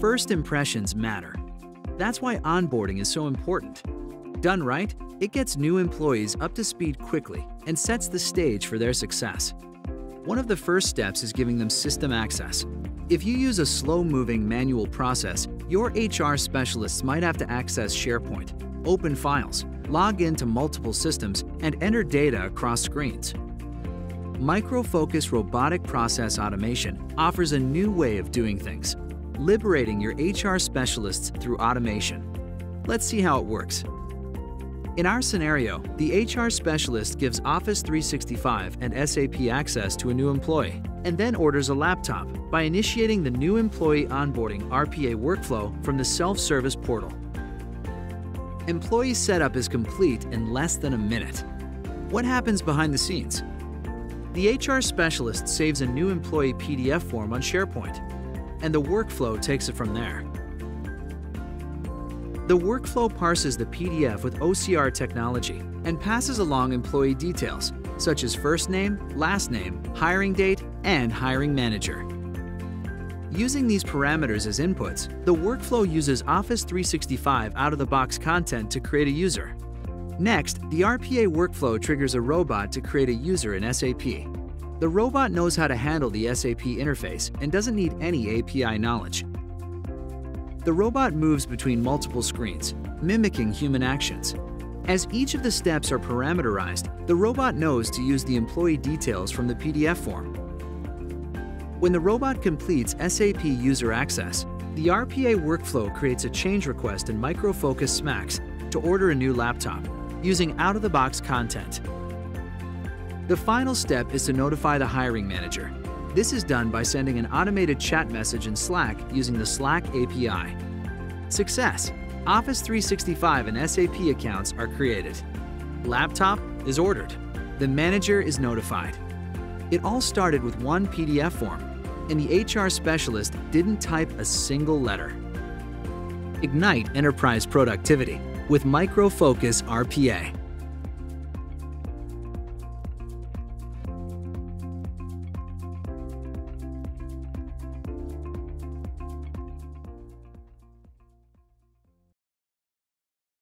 first impressions matter. That's why onboarding is so important. Done right, it gets new employees up to speed quickly and sets the stage for their success. One of the first steps is giving them system access. If you use a slow-moving manual process, your HR specialists might have to access SharePoint, open files, log into multiple systems, and enter data across screens. Micro-Focus Robotic Process Automation offers a new way of doing things, liberating your HR specialists through automation. Let's see how it works. In our scenario, the HR specialist gives Office 365 and SAP access to a new employee, and then orders a laptop by initiating the new employee onboarding RPA workflow from the self-service portal. Employee setup is complete in less than a minute. What happens behind the scenes? The HR specialist saves a new employee PDF form on SharePoint, and the workflow takes it from there. The workflow parses the PDF with OCR technology and passes along employee details, such as first name, last name, hiring date, and hiring manager. Using these parameters as inputs, the workflow uses Office 365 out-of-the-box content to create a user. Next, the RPA workflow triggers a robot to create a user in SAP. The robot knows how to handle the SAP interface and doesn't need any API knowledge. The robot moves between multiple screens, mimicking human actions. As each of the steps are parameterized, the robot knows to use the employee details from the PDF form. When the robot completes SAP user access, the RPA workflow creates a change request in Micro Focus SMAX to order a new laptop, using out-of-the-box content. The final step is to notify the hiring manager, this is done by sending an automated chat message in Slack using the Slack API. Success! Office 365 and SAP accounts are created. Laptop is ordered. The manager is notified. It all started with one PDF form, and the HR specialist didn't type a single letter. Ignite enterprise productivity with Micro Focus RPA.